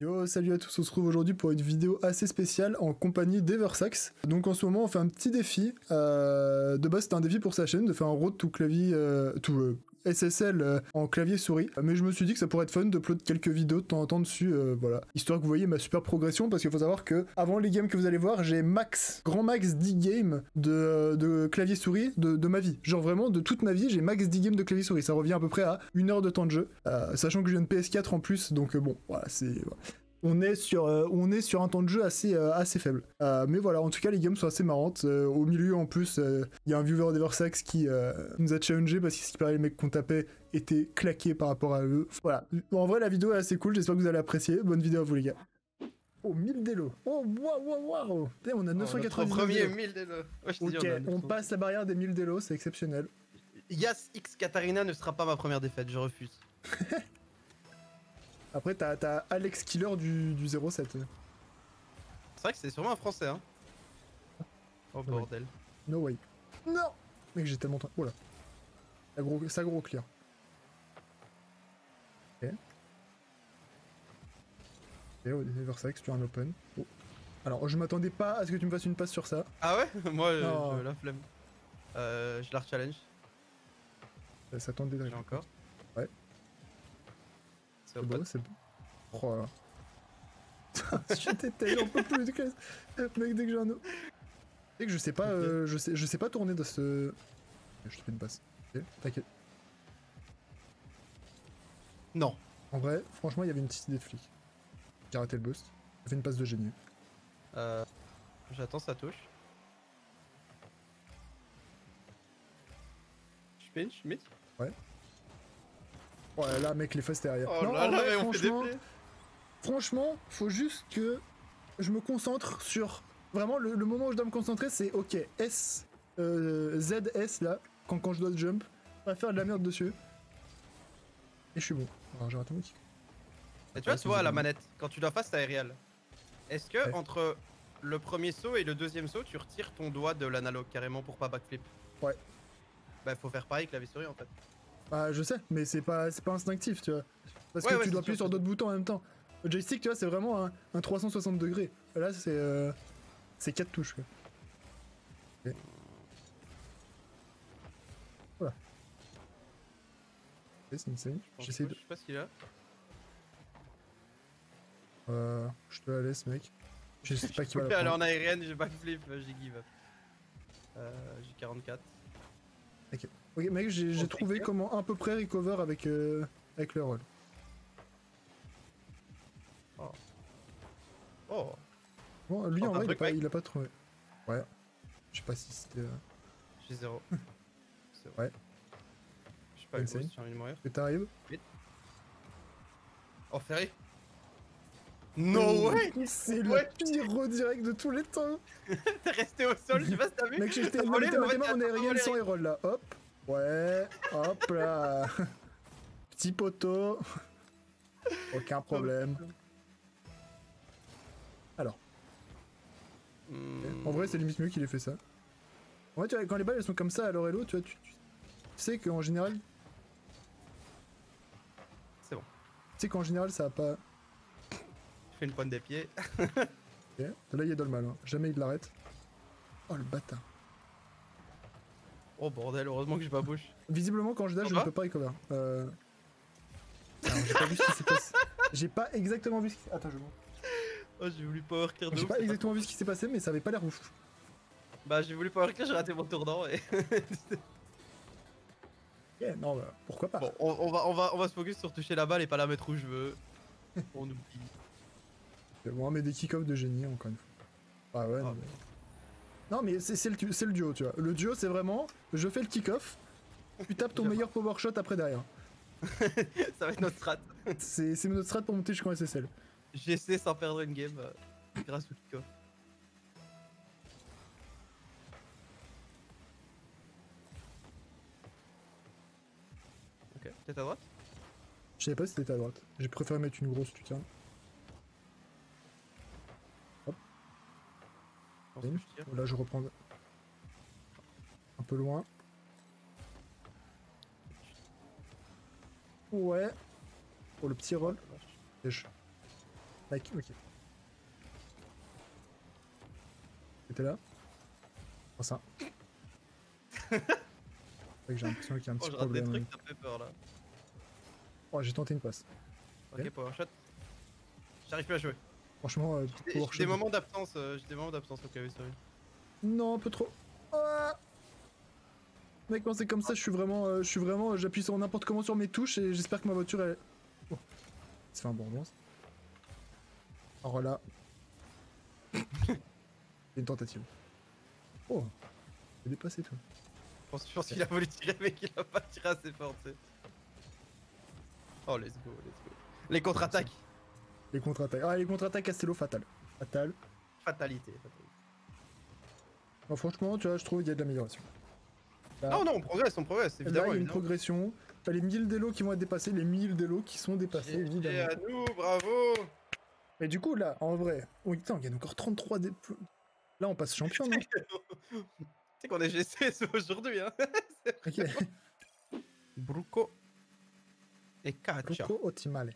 Yo, salut à tous, on se retrouve aujourd'hui pour une vidéo assez spéciale en compagnie d'Eversax. Donc en ce moment, on fait un petit défi. Euh, de base, c'était un défi pour sa chaîne de faire un road to clavier, euh, euh, SSL euh, en clavier souris. Mais je me suis dit que ça pourrait être fun de upload quelques vidéos de temps en temps dessus, euh, voilà. Histoire que vous voyez ma super progression, parce qu'il faut savoir que avant les games que vous allez voir, j'ai max, grand max 10 games de, de clavier souris de, ma vie. Genre vraiment, de toute ma vie, j'ai max 10 games de clavier souris. Ça revient à peu près à une heure de temps de jeu. Euh, sachant que viens de PS4 en plus, donc euh, bon, voilà, c'est... on est sur euh, on est sur un temps de jeu assez euh, assez faible. Euh, mais voilà, en tout cas les games sont assez marrantes. Au milieu en plus, il y a un viewer d'Eversax qui nous a challengé parce qu'il paraît les mecs qu'on tapait étaient claqués par rapport à eux. Voilà. En vrai la vidéo est assez cool, j'espère que vous allez apprécier. Bonne vidéo à vous les gars. Oh 1000 d'élo. Oh waouh waouh waouh. On a 990 premier 1000 d'élo. Ouais, je te dis, Ok, on on 900. passe la barrière des 1000 d'élo, c'est exceptionnel. Yas X Katarina ne sera pas ma première défaite, je refuse. Après t'as t'as Alex Killer du, du 07. C'est vrai que c'est sûrement un français, hein. Oh Ouais. bordel. No way. Non Mec j'ai tellement... Oh là. Ça gros, ça gros clear. Ok. Ok, au Versax, tu as un open. Oh. Alors, je m'attendais pas à ce que tu me fasses une passe sur ça. Ah ouais? Moi, euh, Non. je- la flemme. Euh, je la challenge. Ça s'attendait J'ai déjà. encore. Ouais. C'est C'est au beau, c'est beau. Oh là. je t'étais, j'en peux plus de caisse. Mec, dès que j'ai un autre. Sais que je sais pas, euh, je sais, je sais pas tourner dans ce. Je te fais une passe. Ok, t'inquiète. Non. En vrai, franchement, il y avait une petite idée de flic. J'ai arrêté le boost. J'ai fait une passe de génie. Euh, J'attends sa touche. Je pinch, mid. Ouais, là, mec, les fesses derrière. Oh Non, là là, vrai, mais on fait des franchement, franchement, faut juste que je me concentre sur. Vraiment, le, le moment où je dois me concentrer, c'est ok, S, euh, Z, S là, quand, quand je dois jump, pas faire de la merde dessus. Et je suis bon. Alors, j'ai raté mon kick. Et tu vois, Ouais, tu vois, c'est la manette, quand tu dois face à aérial, est-ce que Ouais. entre le premier saut et le deuxième saut, tu retires ton doigt de l'analogue carrément pour pas backflip? Ouais. Bah, faut faire pareil clavier souris en fait. Bah, je sais, mais c'est pas, c'est pas instinctif, tu vois. Parce Ouais, que ouais, tu dois appuyer sur d'autres boutons en même temps. Le joystick, tu vois, c'est vraiment un, un 360 degrés. Là, c'est. Euh, c'est 4 touches, quoi. Ok. Voilà. Ok, c'est. Je J'essaie de. sais pas ce qu'il a. Euh, je te la laisse, mec. Je sais pas qui va la aller prendre. en aérienne, j'ai backflip, euh, j'ai give up. Euh, j'ai 44. Ok, mec, j'ai Ok. trouvé comment à peu près recover avec, euh, avec le roll. Oh, Bon, lui, Oh, en vrai, il a, pas, mec il a pas trouvé. Ouais. Je sais pas si c'était. euh, j'ai 0. C'est Ouais. Je suis pas gros, j'ai envie de mourir. que t'arrives. Oh, ferré No way C'est le pire redirect de tous les temps T'es resté au sol, je sais pas si t'as vu Mec, j'étais t'as aérienne volé. sans roll là. Hop. Ouais. Hop là. Petit poteau. Aucun problème. Alors, Hmm. en vrai, c'est limite mieux qu'il ait fait ça. En vrai, tu vois, quand les balles elles sont comme ça à l'eau, tu vois, tu, tu sais qu'en général, tu C'est bon. sais qu'en général, ça va pas. Je fais une pointe des pieds. Là, il y a dans le mal. hein. Jamais il l'arrête. Oh le bâtard. Oh bordel, heureusement que j'ai pas bouche. Visiblement, quand je dash, je ne peux pas recover. Euh... J'ai pas vu ce qui s'est passé. J'ai pas exactement vu ce qui... Attends, je vois. Oh, j'ai voulu power clear de J'ai pas exactement vu ce qui s'est passé, mais ça avait pas l'air ouf. Bah, j'ai voulu power clear, j'ai raté mon tournant et. Yeah, non, bah, pourquoi pas. bon, on, on va, on, va, on va se focus sur toucher la balle et pas la mettre où je veux. On oublie. Bon, mais des kick-off de génie, encore une fois. Ah ouais, Ah, non, mais... Non, mais c'est le, duo, tu vois. Le duo, c'est vraiment, je fais le kick-off, tu tapes ton meilleur power shot après derrière. Ça va être notre strat. C'est notre strat pour monter jusqu'en SSL. J'essaie sans perdre une game euh, grâce au kick-off. Ok, peut-être à droite? Je savais pas si c'était à droite. J'ai préféré mettre une grosse, tu tiens. Je je tire. Là, je reprends un peu loin. Ouais. Pour le petit roll. Dèche. Mec, ok. T'étais là Oh ça. J'ai l'impression qu'il y a un Oh, petit je rate des trucs, ça fait peur là. Oh, j'ai tenté une passe. Ok, Ok. power shot. J'arrive plus à jouer. Franchement, euh, J'ai des moments d'absence, euh, j'ai des moments d'absence au clavier souris. Non, un peu trop. Ah Mec, quand c'est comme ça, je suis vraiment, euh, je suis vraiment, j'appuie sur n'importe comment sur mes touches et j'espère que ma voiture elle. Oh. Ça fait un bon lance. Alors là. une tentative. Oh J'ai dépassé tout. Je pense, qu'il a voulu tirer, mais qu'il a pas tiré assez fort, tu sais. Oh, let's go, let's go. Les contre-attaques. Les contre-attaques. Ah, les contre-attaques Castello, fatal. Fatal. Fatalité. fatalité. Franchement, tu vois, je trouve qu'il y a de l'amélioration. Là, Non, non, on progresse, on progresse, là, évidemment. il y a une évidemment. progression. T'as les 1000 délos qui vont être dépassés, les 1000 délos qui sont dépassés, Et évidemment. à nous, bravo Et du coup, là, en vrai, oh, putain, on gagne encore 33 dé... Là, on passe champion, non? Tu sais qu'on est GC ce- aujourd'hui, hein Ok. Bruco et Kacha. Coco Ottimale.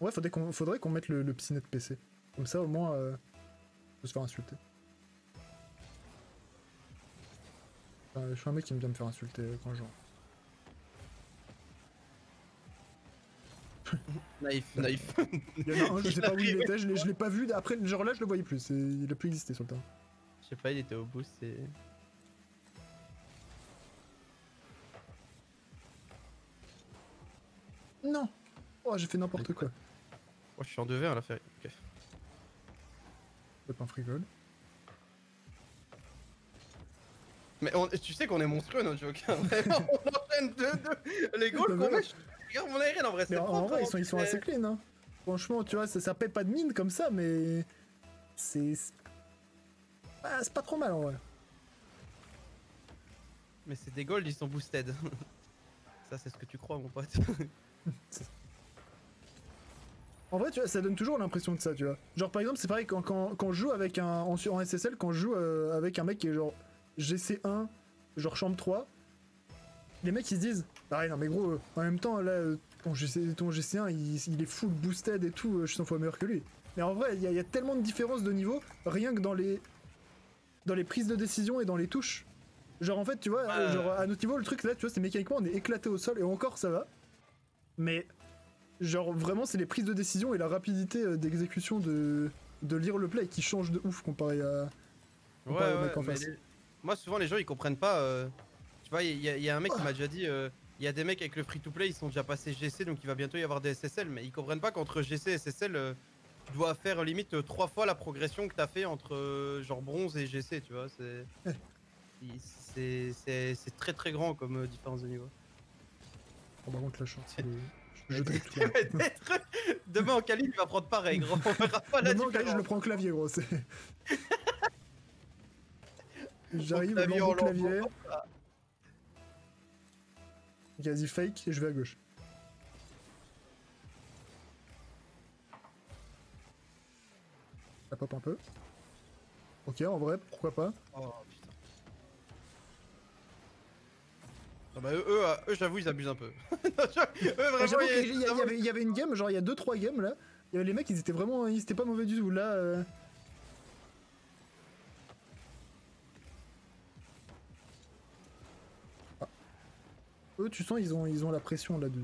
Ouais, faudrait qu'on faudrait qu'on mette le, le psynet PC. Comme ça, au moins, euh, on peut se faire insulter. Euh, je suis un mec qui aime bien me faire insulter quand je joue. Naïf, naïf. Il y en a un, je sais pas où il était, je l'ai- pas vu. Après, genre là, je le voyais plus. Il a plus existé sur le terrain. Je sais pas, il était au boost, c'est... Non Oh, j'ai fait n'importe quoi? Oh, je suis en 2v1 là, fait. Ok. C'est pas un frigole. Mais on- tu sais qu'on est monstrueux, notre joker. Vraiment, on enchaîne deux, deux. Les goals Mais qu'on met, je- regarde mon aérien en vrai, Mais c'est en, vrai, hein, ils sont, ils sont mais- assez clean. Hein. Franchement, tu vois, ça, ça paie pas de mine comme ça, mais. C'est. c'est- c'est pas trop mal en vrai. Mais c'est des goals, ils sont boosted. Ça, c'est ce que tu crois, mon pote. En vrai, tu vois, ça donne toujours l'impression de ça, tu vois. Genre, par exemple, c'est pareil quand, quand, quand je joue avec un. En, en SSL, quand je joue euh, avec un mec qui est genre GC1, genre chambre 3, les mecs ils se disent Ah ouais, non, mais gros, euh, en même temps, là, euh, ton, GC, ton GC1 il, il est full boosted et tout, je suis 100 fois meilleur que lui. Mais en vrai, il y, a- il y a tellement de différences de niveau, rien que dans les. dans les prises de décision et dans les touches. Genre, en fait, tu vois, genre, à notre niveau, le truc là, tu vois, c'est mécaniquement, on est éclaté au sol et encore ça va. Mais Genre vraiment c'est les prises de décision et la rapidité euh, d'exécution de, de lire le play qui change de ouf comparé à... Ouais, au ouais, en face. les- Moi, souvent, les gens, ils comprennent pas. euh, Tu vois, il y, a- il y a un mec qui m'a déjà dit euh, il y a des mecs avec le free-to-play, ils sont déjà passés GC, donc il va bientôt y avoir des SSL, mais ils comprennent pas qu'entre GC et SSL, euh, tu dois faire limite euh, trois fois la progression que t'as fait entre euh, genre bronze et GC, tu vois. C'est. Ouais. très très grand comme différence de niveau. Oh, par contre la chance, je, je. Peut-être, Demain en qualif, il va prendre pareil, grand. On verra pas la Maintenant, je le différence. prends au clavier gros. J'arrive, Au clavier, on clavier. Vas-y fake et je vais à gauche. Ça pop un peu. Ok, en vrai, pourquoi pas. Oh Ah bah eux, eux, euh, eux, j'avoue, ils abusent un peu. eux, vraiment, y, il y avait- il y avait une game, genre il y a 2-3 games là. Y avait les mecs, ils étaient vraiment. Ils étaient pas mauvais du tout. Là. euh, Ah. Eux, tu sens, ils ont, ils ont la pression là. Du...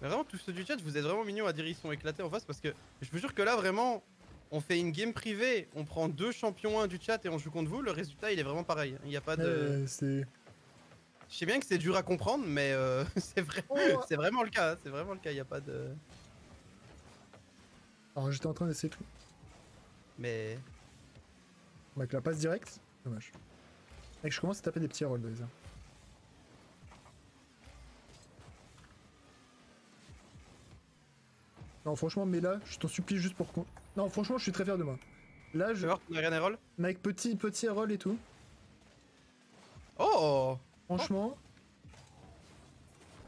Mais vraiment, tous ceux du chat, vous êtes vraiment mignons à dire ils sont éclatés en face parce que je vous jure que là, vraiment, on fait une game privée, on prend deux champions 1 du chat et on joue contre vous, le résultat il est vraiment pareil. Il n'y a pas de. Euh. Je sais bien que c'est dur à comprendre, mais euh, c'est vrai... Oh. c'est vraiment le cas. C'est vraiment le cas. Il n'y a pas de. Alors j'étais en train d'essayer tout. Mais. Avec la passe directe, dommage. Mec, je commence à taper des petits rolls déjà. Non, franchement, mais là, je t'en supplie juste pour qu'on. Non, franchement, je suis très fier de moi. Là, Je ton Ariane roll? Avec petit, petit roll et tout. Oh Franchement,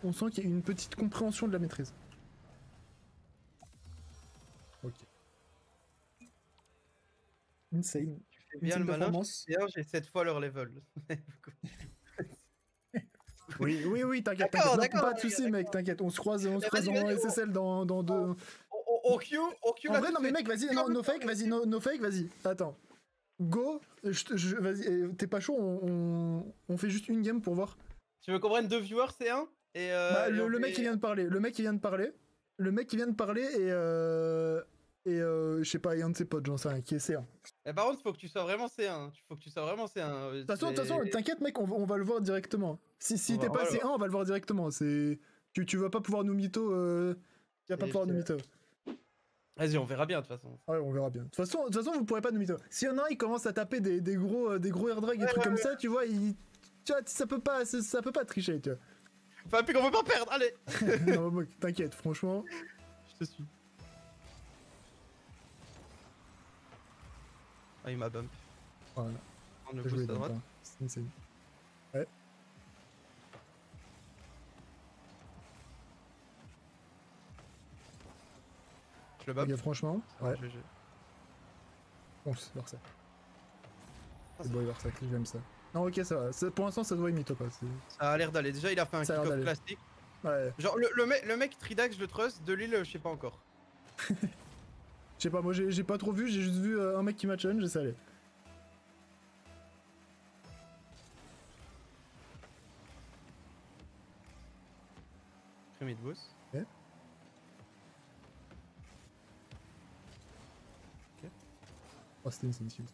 on sent qu'il y a une petite compréhension de la maîtrise. Ok. Insane. Tu fais bien Insane le malin. j'ai 7 fois leur level. Oui, oui, oui, t'inquiète, Pas de soucis, mec, t'inquiète. On se croise, on se croise en SSL dans, dans deux. on, on- on Q, on Q En vrai, non, mais mec, vas-y, non, no fake, vas-y, no, no fake, vas-y. Attends. Go, je, te- je- vas-y, eh, t'es pas chaud, on, on, on fait juste une game pour voir. Tu veux qu'on prenne deux viewers, c'est un? Et euh, bah, et le, le mec qui vient de parler, le mec qui vient de parler, le mec qui vient de parler et euh, et euh, je sais pas, il y a un de ses potes, j'en sais rien, qui est C1. De Eh, par contre, faut que tu sois vraiment C1. Faut que tu sois vraiment C1. De toute façon, de toute façon, t'inquiète mec, on, va- on va le voir directement. Si, si t'es pas on va le C1, on va le voir directement. C'est tu, tu vas pas pouvoir nous mytho, euh, tu vas pas Et pouvoir nous mytho. Vas-y, on verra bien de toute façon. Ouais, on verra bien. De toute façon, de toute façon vous pourrez pas nous mytho. Si y en a un, il commence à taper des, des gros, euh, des gros air drag et Ouais, trucs ouais, comme ouais. ça, tu vois, il, tu vois, ça peut pas, ça, ça peut pas tricher, tu vois. Enfin, puis qu'on peut pas perdre. Allez. non, t'inquiète, franchement. Je te suis. Ah, il m'a bump. Voilà, Prendre le boost à droite. hein. C'est insane. Je le bump. Ok, franchement, ouais, GG. bon, c'est Versailles. Ah, C'est beau, Versailles, j'aime ça. Non, ok, ça va. Pour l'instant, ça doit mytho pas. Ça a l'air d'aller. Déjà, il a fait un kick-off classique. Ouais, Genre, le, le, mec, le mec Tridax, je le trust. De Lille, je sais pas encore. je sais pas, moi j'ai pas trop vu, j'ai juste vu euh, un mec qui m'a challenge et ça allait. Premier de boost. Oh, c'était une scène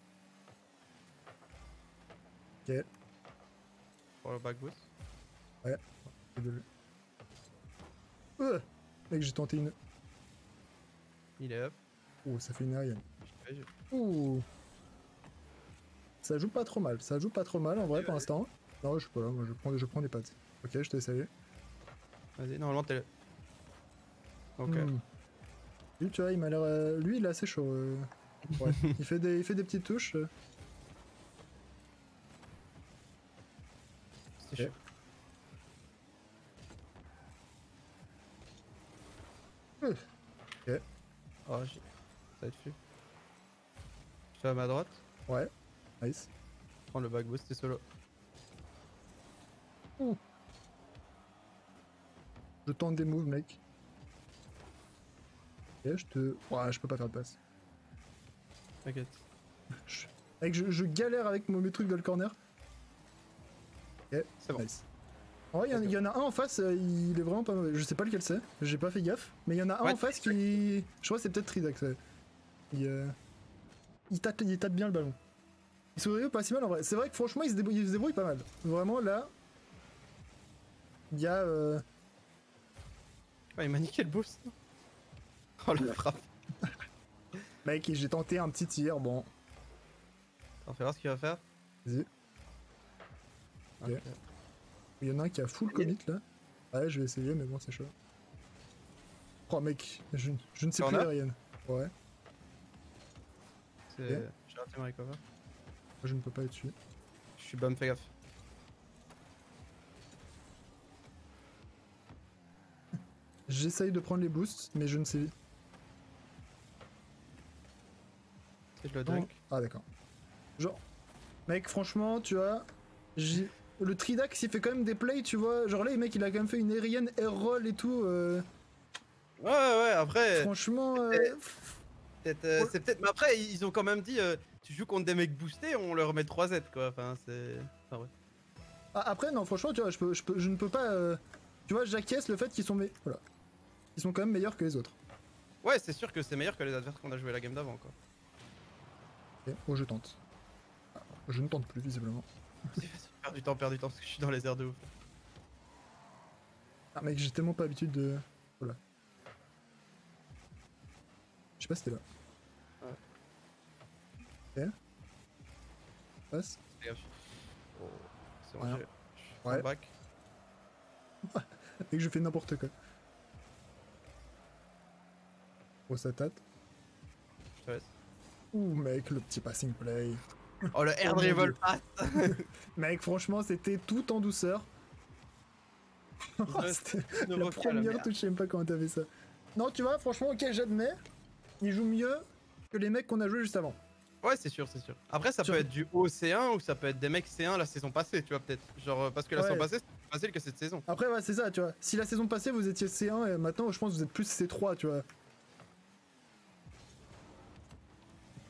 Ok, Pour le back boost. désolé. Euh, mec, j'ai tenté une. Il est up. Oh, ça fait une aérienne. Ouais, Ouh. Ça joue pas trop mal, ça joue pas trop mal en vrai Ouais, pour ouais. l'instant. Non, je suis pas là, moi je prends, je prends des pattes. Ok, je te salue. Vas-y, normalement, t'es. Ok. Hmm. Lui, tu vois, il m'a l'air. euh, Lui, il est assez chaud. euh. Ouais. il, fait des, il fait des petites touches. euh. C'est Ok. chaud. Ok. Oh, j'ai. Ça va être fou. Je suis à ma droite. Ouais, nice. Prends le back boost, t'es solo. Je tente des moves, mec. Ok, je te. Ouais, je peux pas faire de passe. T'inquiète. Je... Je, je galère avec mon, mes trucs dans le corner. Ok, C'est bon. nice. En vrai, il y en- il y, en a un en face, euh, il est vraiment pas mauvais. Je sais pas lequel c'est, j'ai pas fait gaffe. Mais il y en a un Ouais, en face qui. Je crois que c'est peut-être Tridax. ouais. Il, euh, il, tâte, il tâte bien le ballon. Il se pas si mal en vrai. C'est vrai que franchement, il se, débrouille, il se débrouille pas mal. Vraiment là. Il y a. euh, Ah, il m'a niqué le boost. Oh, la frappe. Mec, j'ai tenté un petit tir, bon. On fait voir ce qu'il va faire. Vas-y. Il y en a un qui a full commit là. Ouais, je vais essayer, mais bon, c'est chaud. Oh mec, je, je ne sais plus Ariane. Ouais, C'est. J'ai raté mon recover. je ne peux pas être dessus. Je suis bum, fais gaffe. J'essaye de prendre les boosts, mais je ne sais. Ah d'accord. Genre, mec, franchement, tu vois, j'ai- le Tridax il fait quand même des plays, tu vois. Genre là, le mec il a quand même fait une aérienne air roll et tout. euh, Ouais, ouais, après. franchement, euh, euh, Ouais. c'est peut-être. Mais après, ils ont quand même dit euh, tu joues contre des mecs boostés, on leur met 3 Z quoi. Enfin, c'est. Enfin, ouais. ah, après, non, franchement, tu vois, je, peux, je, peux, je ne peux pas. euh, Tu vois, j'acquiesce le fait qu'ils sont, me- voilà, ils sont quand même meilleurs que les autres. Ouais, c'est sûr que c'est meilleur que les adversaires qu'on a joué la game d'avant quoi. Ok, Oh, je tente. Je ne tente plus, visiblement. Perds du temps, perds du temps parce que je suis dans les airs de ouf. Ah, mec, j'ai tellement pas l'habitude de. Voilà. Je sais pas si t'es là. Ouais. Ok. Passe. Gaffe. Oh, c'est bon, j'ai- je Ouais. back. Et que je fais n'importe quoi. Oh, ça tâte. Je te laisse. Ouh, mec, le petit passing play. Oh, le air Oh dribble pass Mec, franchement, c'était tout en douceur. C'était Ne la la première touche, je sais même pas comment t'avais ça. Non, tu vois, franchement, ok, j'admets. Il joue mieux que les mecs qu'on a joué juste avant. Ouais, c'est sûr, c'est sûr. Après, ça Sur- peut être du haut C1 ou ça peut être des mecs C1 la saison passée, tu vois, peut-être. Genre, euh, parce que la Ouais. saison passée, c'est plus facile que cette saison. Après, ouais, c'est ça, tu vois. Si la saison passée, vous étiez C1, et maintenant, je pense que vous êtes plus C3, tu vois.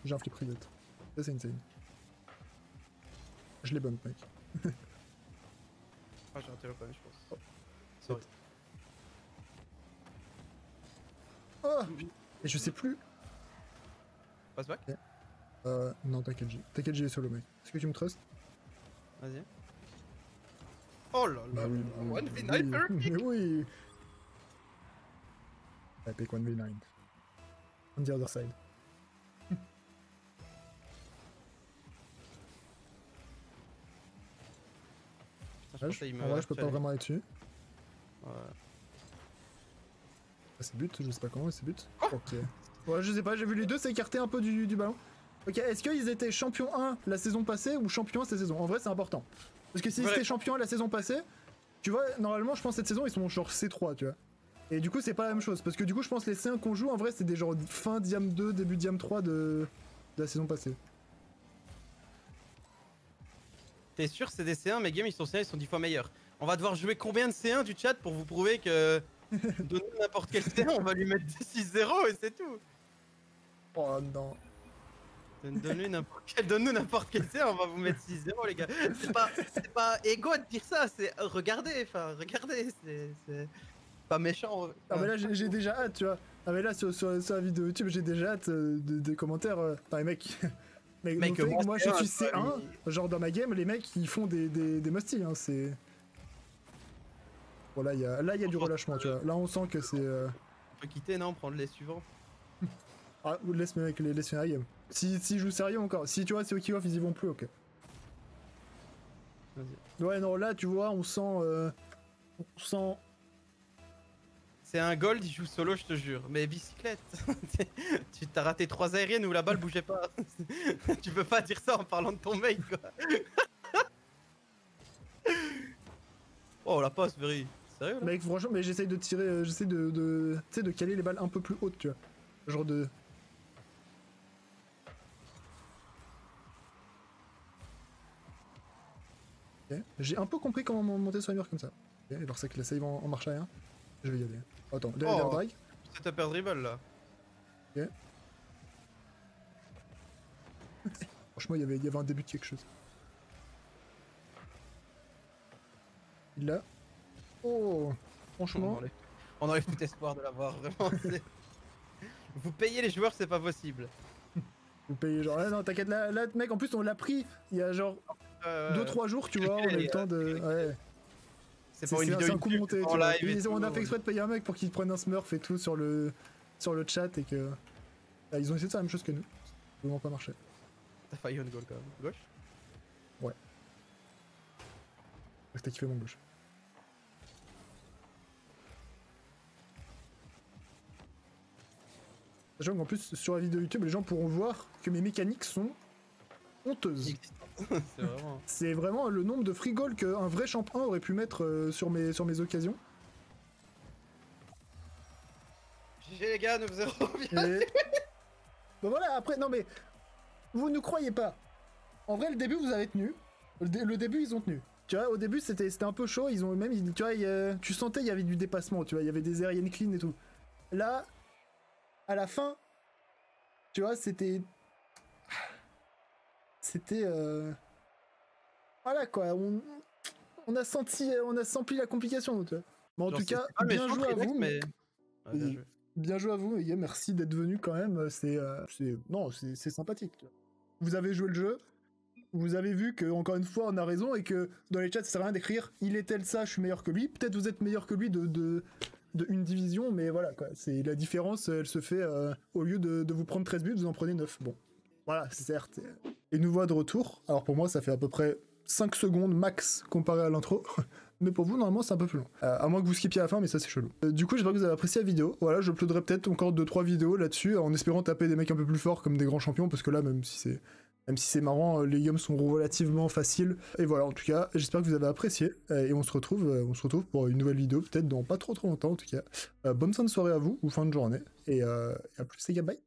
J'ai un flip reset. Ça, c'est insane. Je l'ai bump, mec. Ah, j'ai quand même, je pense. Oh. Sorry. Oh Et je sais plus. Passe back Euh, non, t'inquiète, j'ai t'inquiète, j'ai solo, mec. Est-ce que tu me trustes Vas-y. Oh là là, oui, là, oui, 1v9 oui, perfect. Mais oui I pick 1v9. On the other side. Je Ouais, je, me en vrai, je peux pas vraiment aller dessus. Ouais. Ah, c'est but, je sais pas comment, c'est but. ok. Ouais, je sais pas, j'ai vu les deux s'écarter un peu du, du ballon. Ok, est-ce qu'ils étaient champion 1 la saison passée ou champion 1 cette saison? En vrai, c'est important. Parce que s'ils Ouais. étaient champion 1 la saison passée, tu vois, normalement, je pense cette saison, ils sont genre C3, tu vois. Et du coup, c'est pas la même chose. Parce que du coup, je pense les C1 qu'on joue, en vrai, c'est des genre fin Diam 2, début Diam 3 de, de la saison passée. T'es sûr c'est des C1, mes games ils sont C1, ils sont 10 fois meilleurs. On va devoir jouer combien de C1 du chat pour vous prouver que donne n'importe quel C1, on va lui mettre 6-0 et c'est tout. Oh non. N'importe quel, donne-nous n'importe quel C1, on va vous mettre 6-0 les gars. C'est pas, c'est pas égo de dire ça, c'est regardez, enfin regardez, c'est, pas méchant. Ah, mais là, j'ai déjà hâte, tu vois. Ah, mais là, sur, sur, sur la vidéo YouTube, j'ai déjà hâte euh, de- des commentaires. euh. Les mecs. Mais Mec, moi, moi, je C1, suis toi, C1. lui- Genre, dans ma game, les mecs, ils font des, des, des musty, hein, c'est. Bon, là, il y a, là, il y a du relâchement, tu vois. Là, on sent que c'est. euh, On peut quitter, non Prendre les suivants. Ah, ou laisse mes mecs, les laisse finir la game. Si, si jouent sérieux encore. Si tu vois, c'est ok off, ils y vont plus, ok. Vas-y. Ouais, non, là, tu vois, on sent. euh, On sent. C'est un gold, il joue solo, je te jure. Mais bicyclette, tu t'as raté trois aériennes où la balle bougeait pas. tu peux pas dire ça en parlant de ton mec, quoi. oh, la passe, Very. Sérieux Mec, franchement, mais j'essaye de tirer. euh, J'essaie de. de de caler les balles un peu plus hautes, tu vois. Genre de. J'ai un peu compris comment mon- monter sur les murs comme ça. Ok, alors c'est que la save en, en marche arrière. Je vais y aller. Attends, là, Oh. drag. C'est up air dribble là. Franchement, il y avait- il y avait un début de quelque chose. Il l'a. Oh On Franchement, enlève, on enlève tout espoir de l'avoir, vraiment. Vous payez les joueurs, c'est pas possible. vous payez genre. Ah non, t'inquiète, là, là, mec, en plus, on l'a pris il y a genre Euh, 2-3 jours, tu vois, on a eu le temps de. Ouais. C'est pour une vidéo un coup YouTube, monté. en live. et on a fait exprès de payer un mec pour qu'il prenne un smurf et tout sur le, sur le chat et que. Ah, ils ont essayé de faire la même chose que nous. Ça n'a vraiment pas marché. T'as failli on goal quand même. Gauche T'as kiffé mon gauche. Sachant qu'en plus, sur la vidéo YouTube, les gens pourront voir que mes mécaniques sont honteuses. c'est vraiment. Le nombre de free goals qu'un vrai champ 1 aurait pu mettre euh, sur, mes, sur mes occasions. GG les gars, 9-0. bien. Et... bon voilà, après, non mais, vous ne croyez pas. En vrai, le début, vous avez tenu. Le, dé- le début, ils ont tenu. Tu vois, au début, c'était c'était un peu chaud. Ils ont même, ils- tu vois, a- tu sentais il y avait du dépassement. Tu vois, il y avait des aériennes clean et tout. Là, à la fin, tu vois, c'était, c'était, euh, voilà quoi. On, on a senti, on a senti la complication. Tu vois. Mais en Genre, tout cas, pas bien joué à vous. mais. Ouais, bien joué. Bien joué à vous, gars. Merci d'être venu quand même. C'est, euh, non, c'est, c'est sympathique. tu vois. Vous avez joué le jeu. Vous avez vu que encore une fois, on a raison et que dans les chats, ça sert à rien d'écrire il est tel ça, je suis meilleur que lui. Peut-être vous êtes meilleur que lui de, de, de une division, mais voilà quoi. C'est la différence, elle se fait euh, au lieu de, de vous prendre 13 buts, vous en prenez 9. Bon, voilà, certes. Et nous voilà de retour. Alors pour moi, ça fait à peu près 5 secondes max comparé à l'intro. Mais pour vous, normalement, c'est un peu plus long. Euh, à moins que vous skippiez à la fin, mais ça, c'est chelou. Euh, du coup, j'espère que vous avez apprécié la vidéo. Voilà, je uploaderai peut-être encore 2-3 vidéos là-dessus, en espérant taper des mecs un peu plus forts comme des grands champions, parce que là, même si c'est. Même si c'est marrant, euh, les games sont relativement faciles. Et voilà, en tout cas, j'espère que vous avez apprécié. Et on se retrouve, on se retrouve pour une nouvelle vidéo, peut-être dans pas trop trop longtemps en tout cas. Bonne fin de soirée à vous, ou fin de journée. Et, et à plus les gars, bye